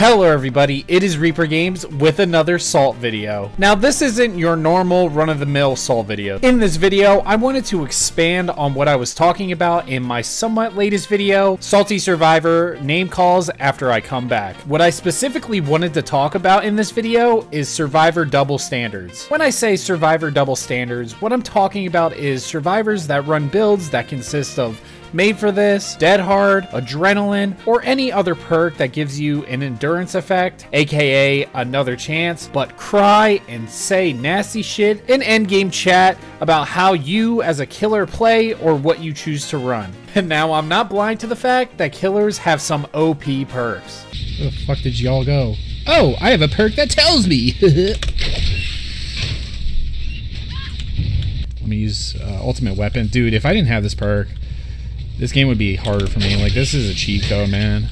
Hello everybody, it is Reaper Games with another Salt video. Now this isn't your normal run-of-the-mill Salt video. In this video, I wanted to expand on what I was talking about in my somewhat latest video, Salty Survivor name calls after I come back. What I specifically wanted to talk about in this video is Survivor double standards. When I say Survivor double standards, what I'm talking about is survivors that run builds that consist of Made for this, Dead Hard, Adrenaline, or any other perk that gives you an endurance effect, aka another chance, but cry and say nasty shit in endgame chat about how you as a killer play or what you choose to run. And now I'm not blind to the fact that killers have some OP perks. Where the fuck did y'all go? Oh, I have a perk that tells me. Let me use uh, ultimate weapon. Dude, if I didn't have this perk, this game would be harder for me. Like, this is a cheat code, man.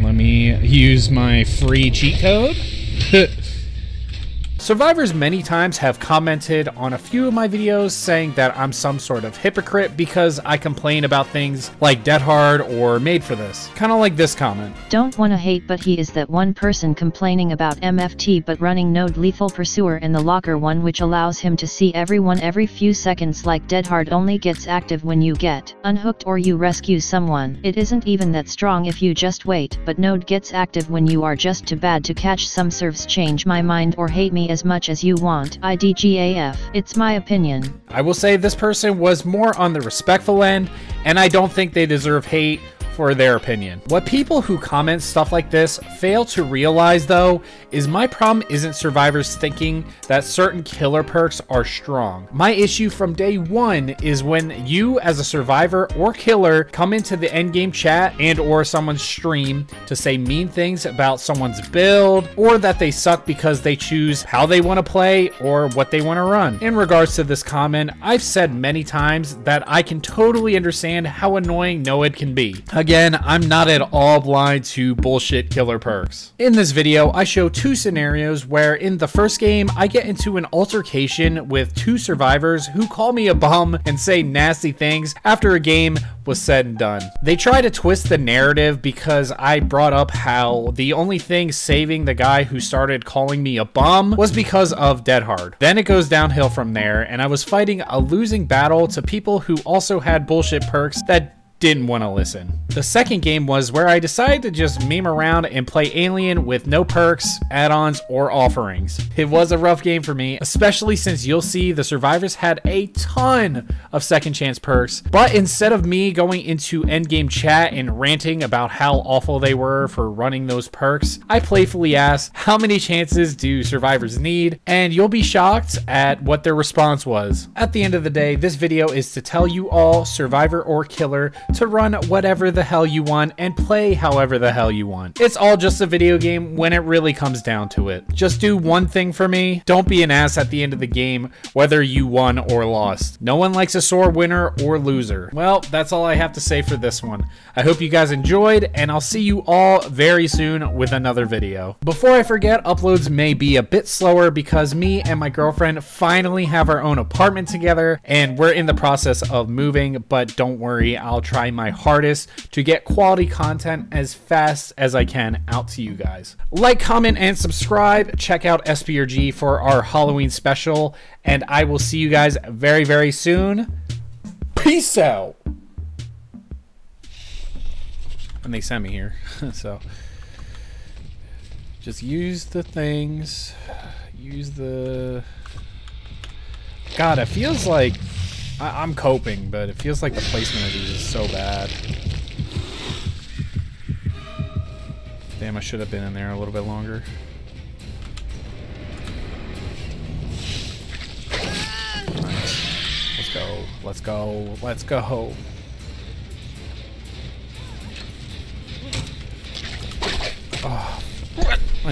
Let me use my free cheat code. Survivors many times have commented on a few of my videos saying that I'm some sort of hypocrite because I complain about things like Dead Hard or Made for This. Kind of like this comment. Don't wanna hate but he is that one person complaining about MFT but running NOED lethal pursuer in the locker one which allows him to see everyone every few seconds like Dead Hard only gets active when you get unhooked or you rescue someone. It isn't even that strong if you just wait but NOED gets active when you are just too bad to catch some serves change my mind or hate me as much as you want. IDGAF. It's my opinion. I will say this person was more on the respectful end, and I don't think they deserve hate for their opinion. What people who comment stuff like this fail to realize though is my problem isn't survivors thinking that certain killer perks are strong. My issue from day one is when you as a survivor or killer come into the endgame chat and or someone's stream to say mean things about someone's build or that they suck because they choose how they want to play or what they want to run. In regards to this comment, I've said many times that I can totally understand how annoying Noed can be. I'm not at all blind to bullshit killer perks. In this video, I show two scenarios where in the first game, I get into an altercation with two survivors who call me a bum and say nasty things after a game was said and done. They try to twist the narrative because I brought up how the only thing saving the guy who started calling me a bum was because of Dead Hard. Then it goes downhill from there, and I was fighting a losing battle to people who also had bullshit perks that didn't want to listen. The second game was where I decided to just meme around and play Alien with no perks, add-ons, or offerings. It was a rough game for me, especially since you'll see the survivors had a ton of second chance perks, but instead of me going into endgame chat and ranting about how awful they were for running those perks, I playfully asked, how many chances do survivors need? And you'll be shocked at what their response was. At the end of the day, this video is to tell you all, survivor or killer, to run whatever the hell you want and play however the hell you want. It's all just a video game when it really comes down to it. Just do one thing for me. Don't be an ass at the end of the game, whether you won or lost. No one likes a sore winner or loser. Well, that's all I have to say for this one. I hope you guys enjoyed, and I'll see you all very soon with another video. Before I forget, uploads may be a bit slower because me and my girlfriend finally have our own apartment together, and we're in the process of moving, but don't worry, I'll try try my hardest to get quality content as fast as I can out to you guys. Like, comment, and subscribe. Check out SPRG for our Halloween special, and I will see you guys very, very soon. Peace out. And they sent me here, so just use the things. Use the. God, it feels like I am coping, but it feels like the placement of these is so bad. Damn, I should have been in there a little bit longer. Let's go. Let's go. Let's go. Oh,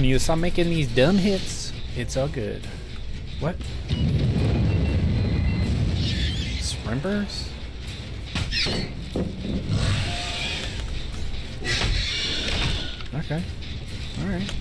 need to stop making these dumb hits. It's all good. What? Embers? Okay. Alright.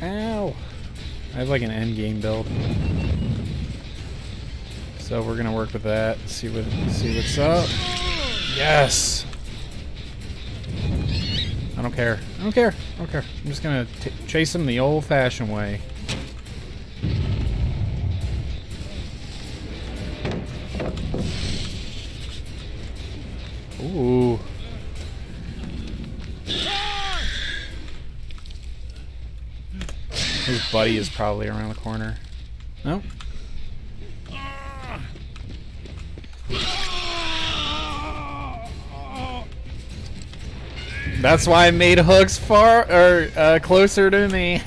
Ow! I have like an end game build. So we're gonna work with that. See what see what's up. Yes. I don't care. I don't care. I don't care. I'm just gonna chase him the old-fashioned way. Ooh. His buddy is probably around the corner. Nope. That's why I made hooks far or uh, closer to me.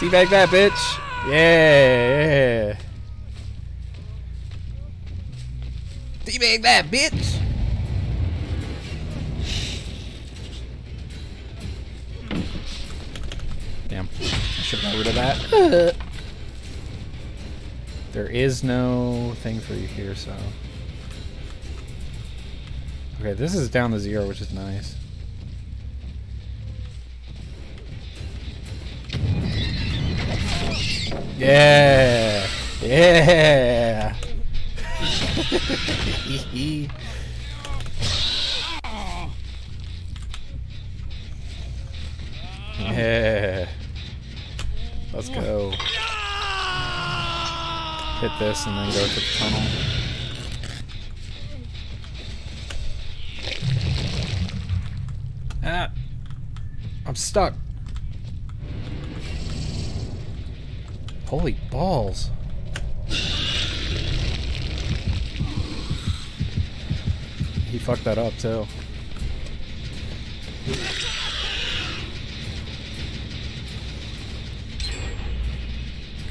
Teabag that bitch. Yeah. Teabag that bitch. Damn. I should have got rid of that. there is no thing for you here, so. Okay, this is down to zero, which is nice. Yeah! Yeah! yeah! Let's go. Hit this and then go to the tunnel. Ah! I'm stuck. Holy balls. He fucked that up too.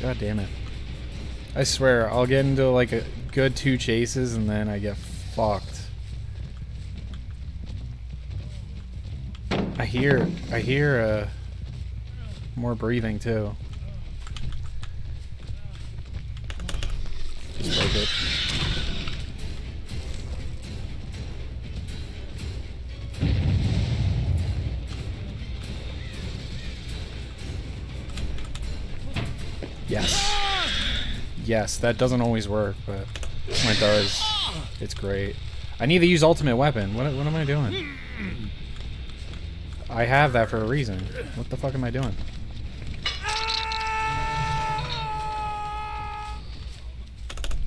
God damn it. I swear, I'll get into like a good two chases and then I get fucked. I hear, I hear, uh, more breathing too. Just break it. Yes. Yes, that doesn't always work, but when it does, it's great. I need to use ultimate weapon. What, what am I doing? I have that for a reason. What the fuck am I doing?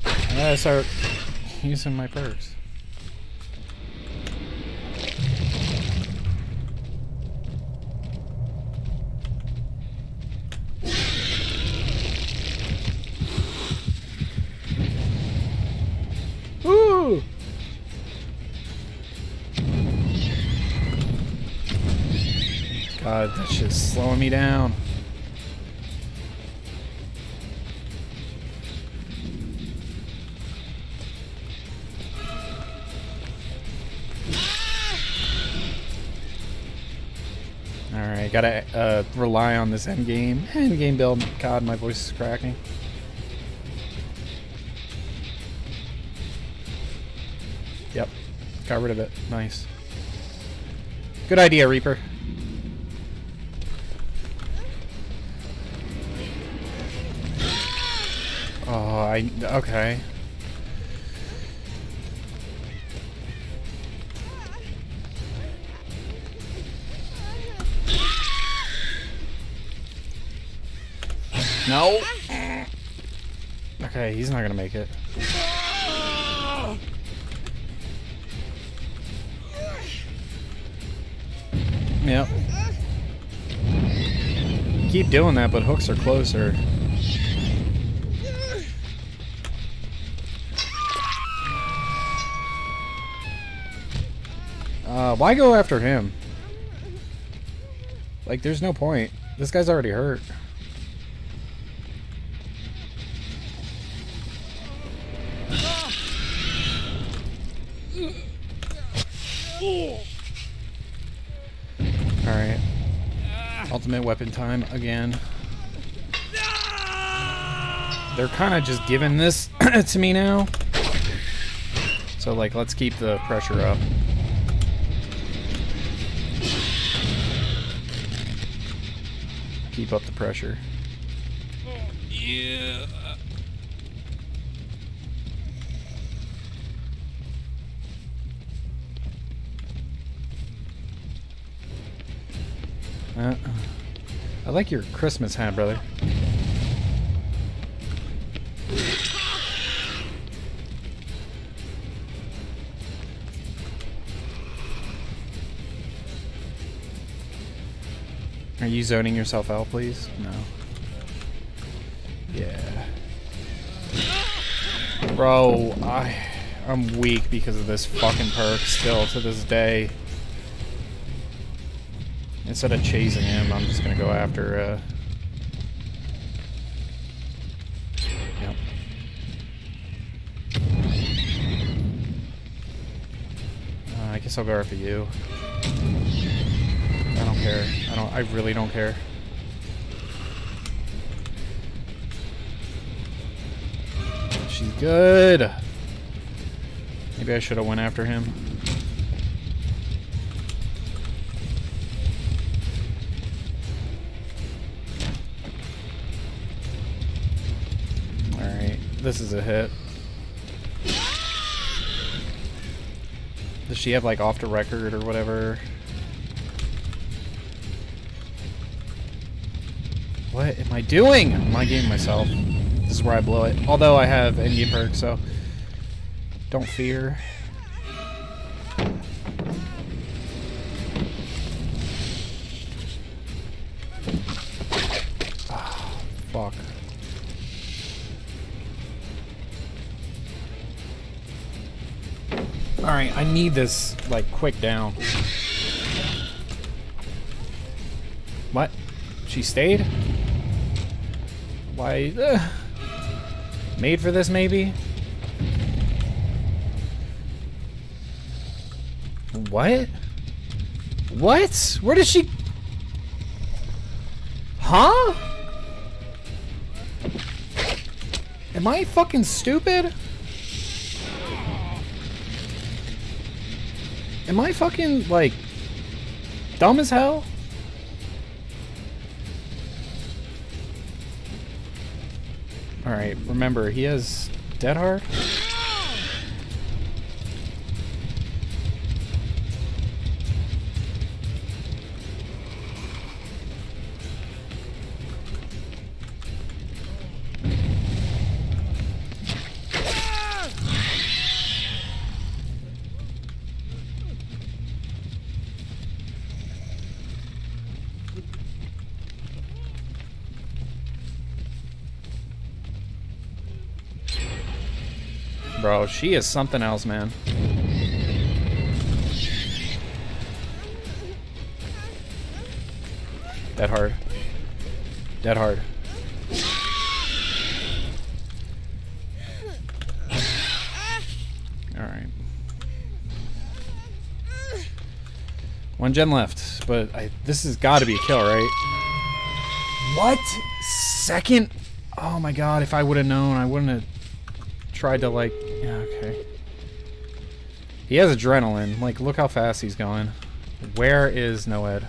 I gotta start using my perks. Just slowing me down. Alright, gotta uh, rely on this end game. End game build. God, my voice is cracking. Yep, got rid of it. Nice. Good idea, Reaper. I... okay. No! Okay, he's not gonna make it. Yep. Keep doing that, but hooks are closer. Uh, why go after him? Like, there's no point. This guy's already hurt. Alright. Ultimate weapon time again. They're kind of just giving this to me now. So, like, let's keep the pressure up. Keep up the pressure. Yeah. Uh, I like your Christmas hat, brother. Zoning yourself out, please? No. Yeah. Bro, I I'm weak because of this fucking perk still to this day. Instead of chasing him, I'm just gonna go after uh Yep. Uh, I guess I'll go after you. I don't care. I don't I really don't care. She's good. Maybe I should have went after him. Alright, this is a hit. Does she have like off the record or whatever? What am I doing? I'm not myself. This is where I blow it. Although I have Indian perk, so don't fear. Ah. Alright, I need this, like, quick down. What? She stayed? Why? Uh, made for this, maybe? What? What? Where did she... Huh? Am I fucking stupid? Am I fucking, like, dumb as hell? Alright, remember, he has Dead Hard? Bro, she is something else, man. Dead hard. Dead hard. Alright. One gen left, but I, this has got to be a kill, right? What? Second? Oh my god, if I would have known, I wouldn't have tried to, like... Okay. He has adrenaline. Like, look how fast he's going. Where is Noed?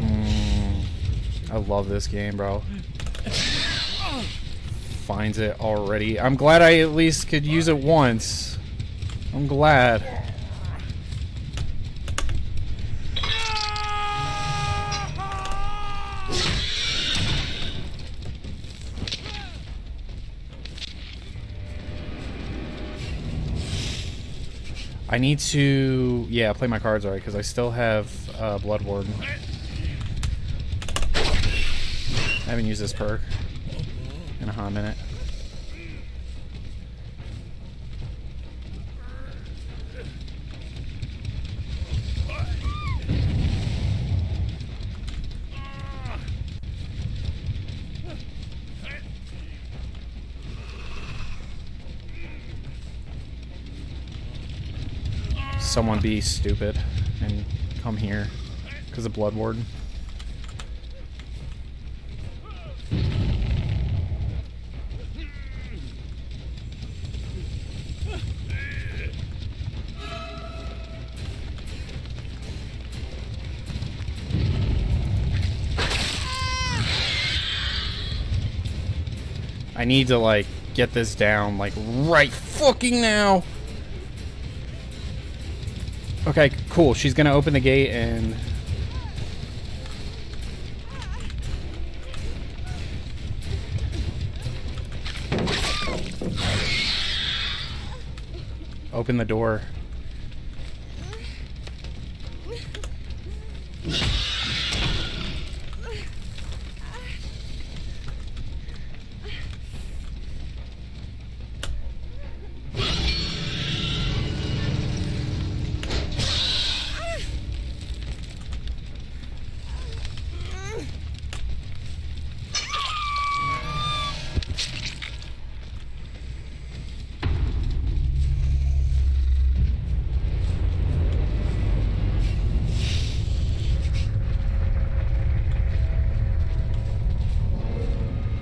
Mm, I love this game, bro. Finds it already. I'm glad I at least could use it once. I'm glad. I need to, yeah, play my cards right because I still have uh, Blood Warden. I haven't used this perk in a hot minute. someone be stupid and come here because of Blood Ward. I need to like get this down like right fucking now. Okay, cool. She's gonna open the gate and... Open the door.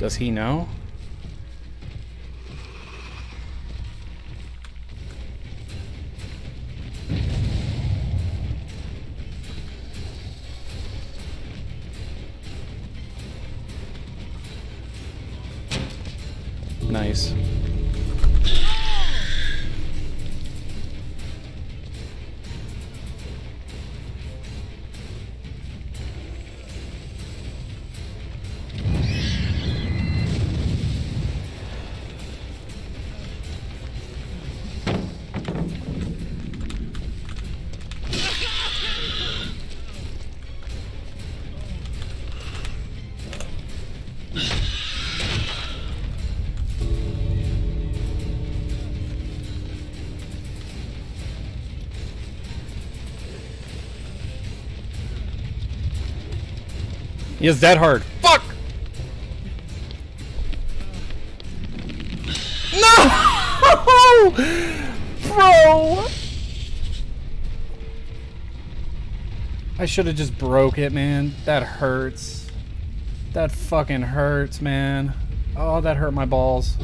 Does he know? He is dead hard. Fuck! No! Bro! I should have just broke it, man. That hurts. That fucking hurts, man. Oh, that hurt my balls.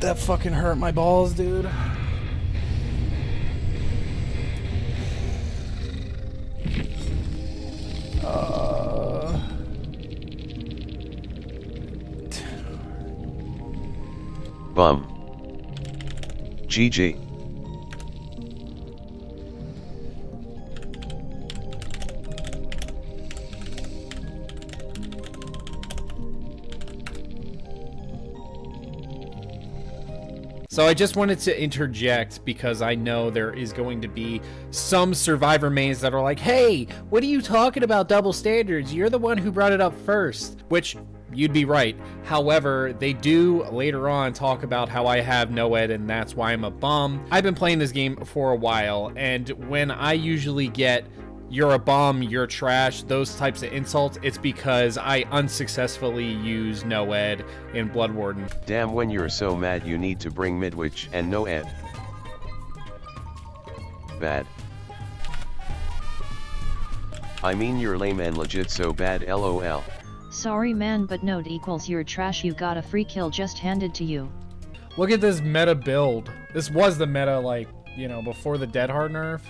That fucking hurt my balls, dude. Uh... Bum. GG. So I just wanted to interject because I know there is going to be some survivor mains that are like, hey, what are you talking about double standards? You're the one who brought it up first. Which you'd be right. However, they do later on talk about how I have no ed and that's why I'm a bum. I've been playing this game for a while, and when I usually get you're a bum, you're trash, those types of insults, it's because I unsuccessfully use NOED in Blood Warden. Damn when you're so mad you need to bring Midwich and no ed. Bad. I mean you're lame and legit so bad lol. Sorry man but NOED equals you're trash you got a free kill just handed to you. Look at this meta build. This was the meta, like, you know, before the Dead Hard nerf.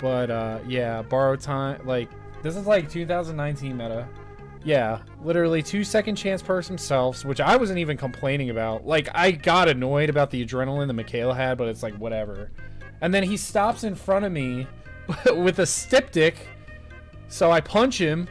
But, uh, yeah, borrow time, like, this is like 2019 meta. Yeah, literally two second chance perks themselves, which I wasn't even complaining about. Like, I got annoyed about the adrenaline that Mikaela had, but it's like, whatever. And then he stops in front of me with a styptic, so I punch him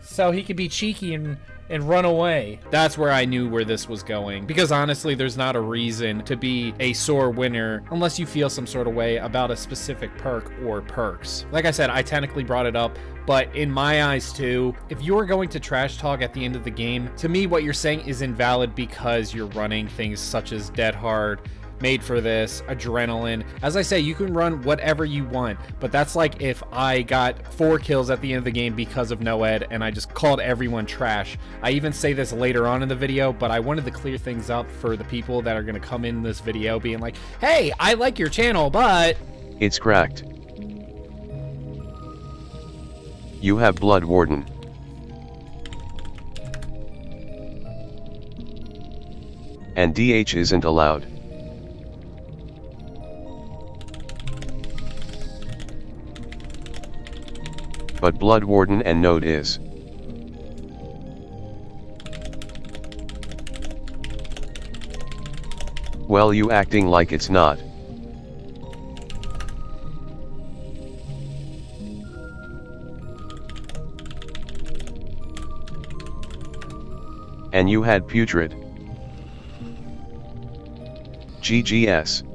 so he could be cheeky and and run away. That's where I knew where this was going. Because honestly, there's not a reason to be a sore winner unless you feel some sort of way about a specific perk or perks. Like I said, I technically brought it up, but in my eyes too, if you're going to trash talk at the end of the game, to me what you're saying is invalid because you're running things such as Dead Hard, made for this, adrenaline. As I say, you can run whatever you want, but that's like if I got four kills at the end of the game because of NOED and I just called everyone trash. I even say this later on in the video, but I wanted to clear things up for the people that are going to come in this video being like, hey, I like your channel, but... It's cracked. You have Blood Warden. And DH isn't allowed. But Blood Warden and NOED is. Well you acting like it's not. And you had Putrid. GGS.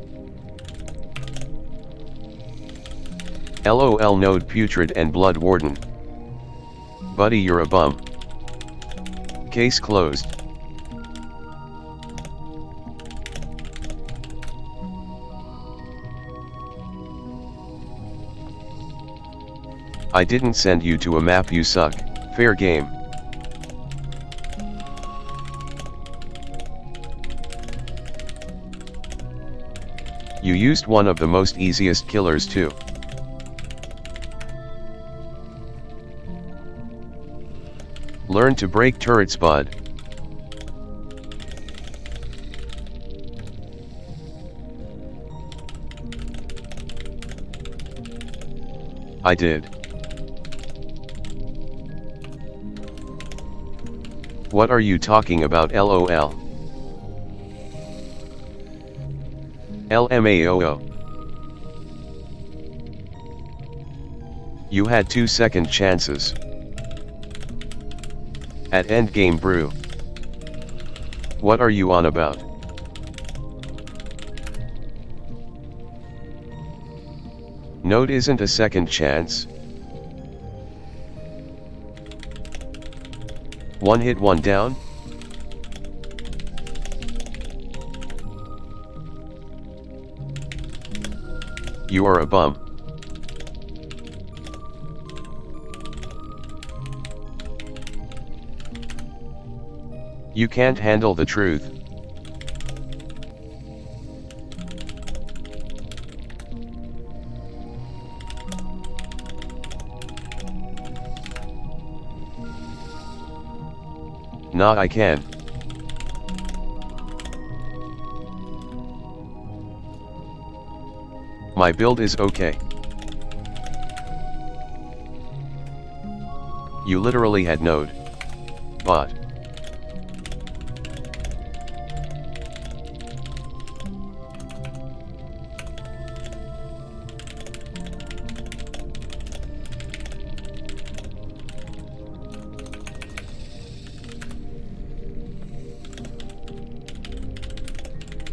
LOL NOED Putrid and Blood Warden. Buddy you're a bum. Case closed. I didn't send you to a map you suck, fair game. You used one of the most easiest killers too. Learn to break turrets bud. I did. What are you talking about lol? LMAOO. You had two second chances. At endgame brew. What are you on about? NOED isn't a second chance. One hit one down? You are a bum. You can't handle the truth. Nah I can. My build is okay. You literally had NOED. Bot.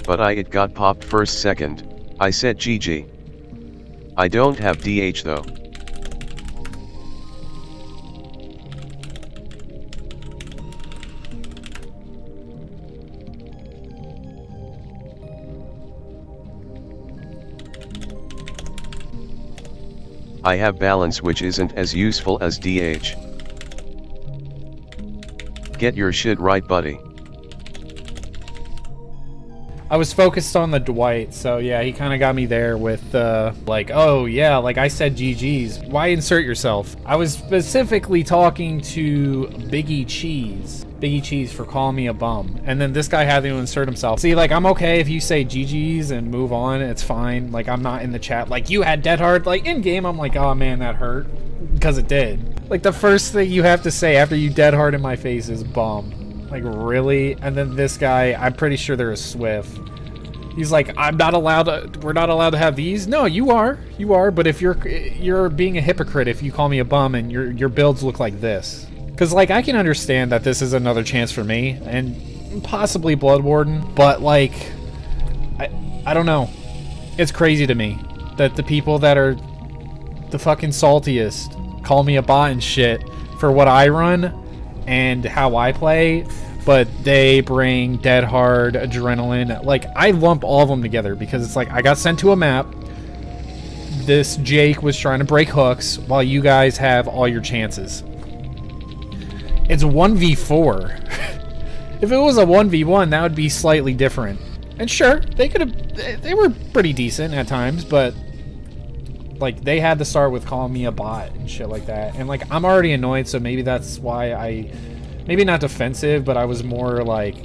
But I it got popped first second, I said GG. I don't have DH though. I have balance which isn't as useful as DH. Get your shit right buddy. I was focused on the Dwight, so yeah, he kind of got me there with uh, like, oh yeah, like I said, GG's. Why insert yourself? I was specifically talking to Biggie Cheese, Biggie Cheese for calling me a bum, and then this guy had to insert himself. See, like I'm okay if you say GG's and move on, it's fine. Like I'm not in the chat like you had Dead Hard. Like in game, I'm like, oh man, that hurt, because it did. Like the first thing you have to say after you Dead Hard in my face is bum. Like, really? And then this guy, I'm pretty sure they're a SWF. He's like, I'm not allowed to, we're not allowed to have these. No, you are. You are, but if you're, you're being a hypocrite if you call me a bum and your, your builds look like this. Because, like, I can understand that this is another chance for me, and possibly Blood Warden, but, like, I, I don't know. It's crazy to me that the people that are the fucking saltiest call me a bot and shit for what I run and how I play, but they bring Dead Hard, Adrenaline. Like, I lump all of them together because it's like I got sent to a map. This Jake was trying to break hooks while you guys have all your chances. It's 1v4. if it was a 1v1, that would be slightly different. And sure, they could have. They were pretty decent at times, but like they had to start with calling me a bot and shit like that. And like I'm already annoyed, so maybe that's why I maybe not defensive, but I was more like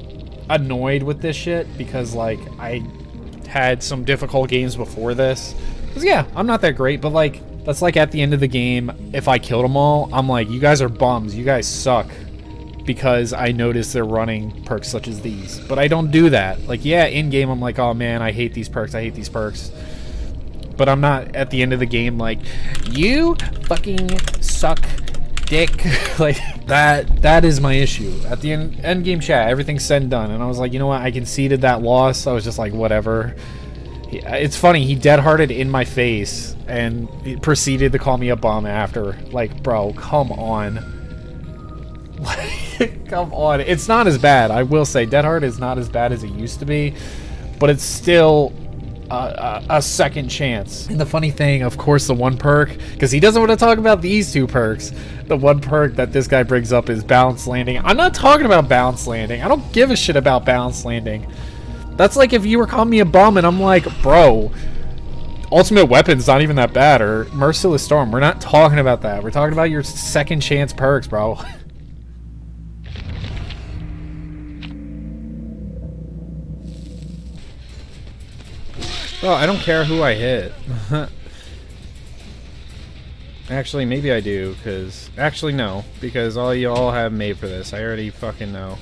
annoyed with this shit because like I had some difficult games before this. Cause yeah, I'm not that great, but like That's like at the end of the game, if I killed them all, I'm like, you guys are bums. You guys suck. Because I notice they're running perks such as these. But I don't do that. Like, yeah, in-game I'm like, oh man, I hate these perks. I hate these perks. But I'm not at the end of the game like, you fucking suck dick. like, that that is my issue. At the end, end game chat, everything's said and done. And I was like, you know what, I conceded that loss. I was just like, whatever. It's funny, he dead-harded in my face and proceeded to call me a bum after. Like, bro, come on. come on. It's not as bad. I will say, Dead Hard is not as bad as it used to be. But it's still a, a, second chance. And the funny thing, of course, the one perk, because he doesn't want to talk about these two perks. The one perk that this guy brings up is balance landing. I'm not talking about balance landing. I don't give a shit about balance landing. That's like if you were calling me a bum and I'm like, bro, ultimate weapon's not even that bad, or merciless storm. We're not talking about that. We're talking about your second chance perks, bro. Bro, I don't care who I hit. actually, maybe I do, because... Actually, no, because all you all have made for this. I already fucking know.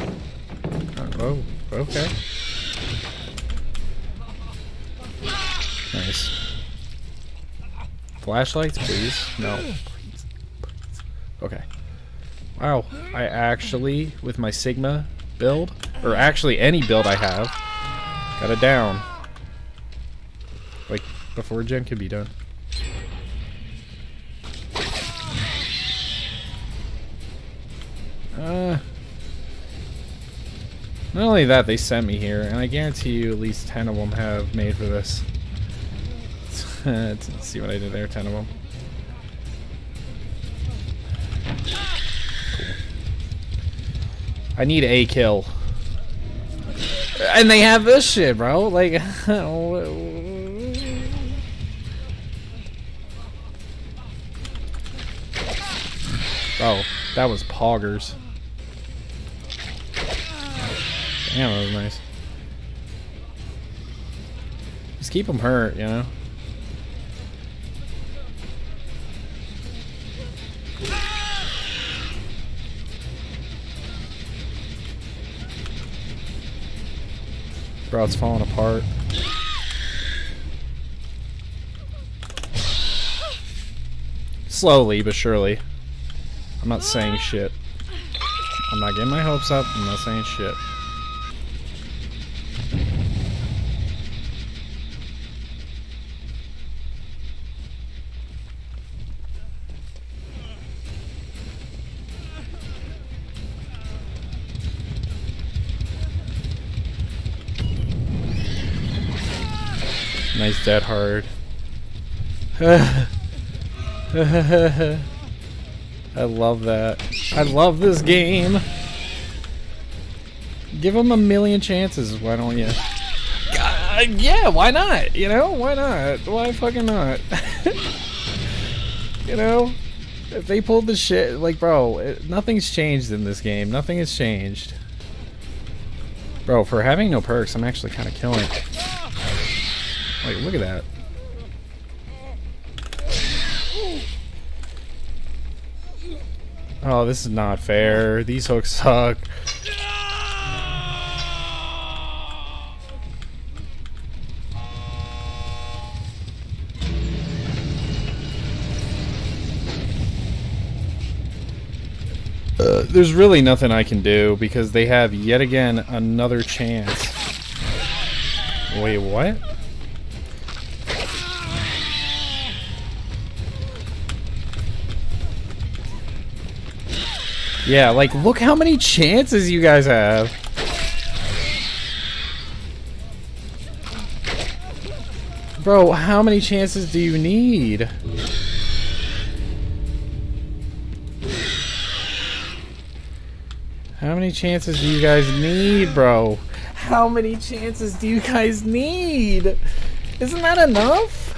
Uh, oh, okay. Nice. Flashlights, please. No. Okay. Wow, I actually, with my Sigma build, or actually any build I have, got it down. Like, before gen could be done. Uh, not only that, they sent me here, and I guarantee you at least 10 of them have made for this. Let's see what I did there, 10 of them. I need a kill. And they have this shit, bro. Like, Oh, that was poggers. Damn, that was nice. Just keep them hurt, you know? It's falling apart. Slowly, but surely. I'm not saying shit. I'm not getting my hopes up. I'm not saying shit. Dead hard. I love that. I love this game. Give them a million chances, why don't you? Yeah, why not? You know, why not? Why fucking not? you know, if they pulled the shit, like, bro, it, nothing's changed in this game. Nothing has changed. Bro, for having no perks, I'm actually kind of killing it. Like, look at that. Oh, this is not fair. These hooks suck. Uh, there's really nothing I can do because they have yet again another chance. Wait, what? Yeah, like, look how many chances you guys have. Bro, how many chances do you need? How many chances do you guys need, bro? How many chances do you guys need? Isn't that enough?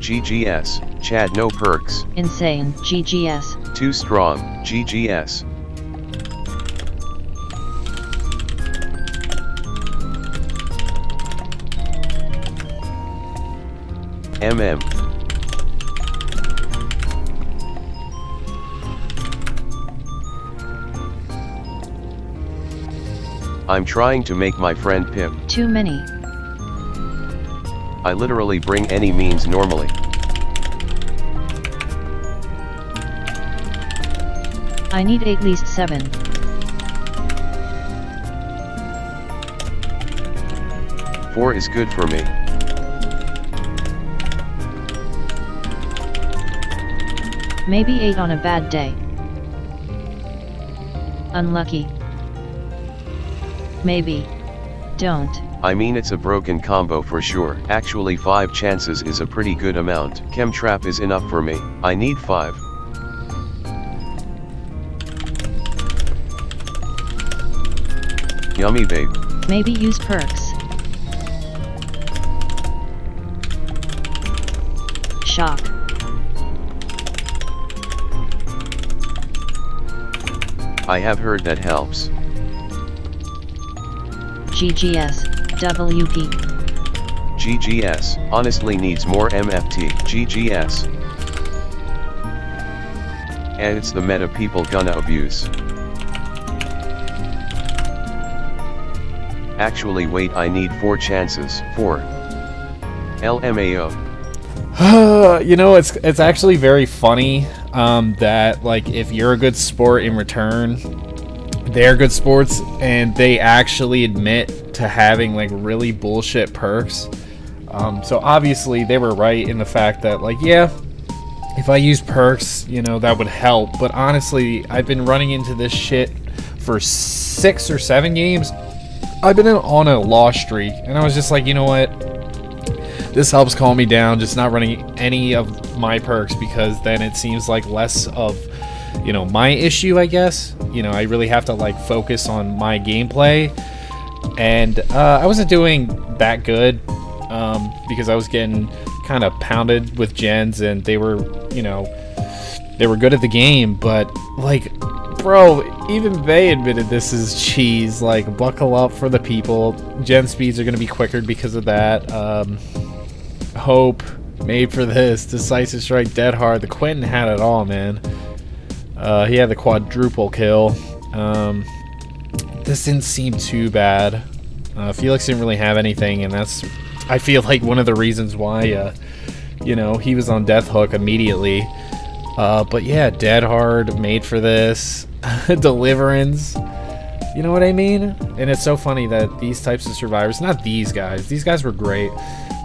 GGS, Chad no perks. Insane, GGS. Too strong, GGS. MM. I'm trying to make my friend Pip. Too many. I literally bring any means normally. I need at least 7. Four is good for me. Maybe 8 on a bad day. Unlucky. Maybe. Don't. I mean it's a broken combo for sure. Actually 5 chances is a pretty good amount. Chemtrap is enough for me. I need 5. Yummy babe. Maybe use perks. Shock. I have heard that helps. GGS. WP. GGS, honestly needs more MFT. GGS. And it's the meta people gonna abuse. Actually wait I need 4 chances. 4. LMAO. you know, it's it's actually very funny um, that like if you're a good sport in return, they're good sports and they actually admit to having like really bullshit perks. Um, so obviously they were right in the fact that like yeah, if I use perks, you know that would help. But honestly, I've been running into this shit for six or seven games. I've been on a loss streak, and I was just like, you know what? This helps calm me down, just not running any of my perks because then it seems like less of, you know, my issue, I guess. You know, I really have to like focus on my gameplay. And uh, I wasn't doing that good um, because I was getting kind of pounded with gens and they were, you know, they were good at the game, but like, bro, even they admitted this is cheese. Like, buckle up for the people. Gen speeds are going to be quicker because of that. Um, Hope, made for this. Decisive strike, dead hard. The Quentin had it all, man. Uh, he had the quadruple kill. Um, this didn't seem too bad. Uh, Felix didn't really have anything, and that's, I feel like, one of the reasons why, uh, you know, he was on Death Hook immediately. Uh, but yeah, Dead Hard, made for this. Deliverance. You know what I mean? And it's so funny that these types of survivors, not these guys, these guys were great,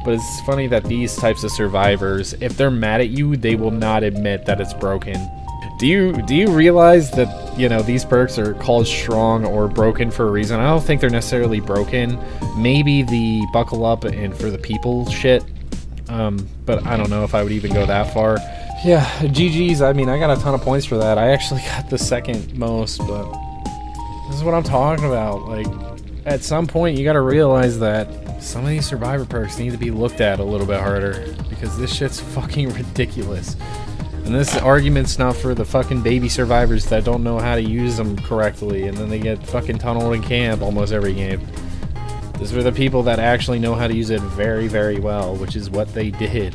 but it's funny that these types of survivors, if they're mad at you, they will not admit that it's broken. Do you do you realize that you know these perks are called strong or broken for a reason? I don't think they're necessarily broken. Maybe the buckle up and for the people shit, um, but I don't know if I would even go that far. Yeah, GG's. I mean, I got a ton of points for that. I actually got the second most, but this is what I'm talking about. Like, at some point, you got to realize that some of these survivor perks need to be looked at a little bit harder because this shit's fucking ridiculous. And this argument's not for the fucking baby survivors that don't know how to use them correctly and then they get fucking tunneled in camp almost every game. This is for the people that actually know how to use it very, very well, which is what they did.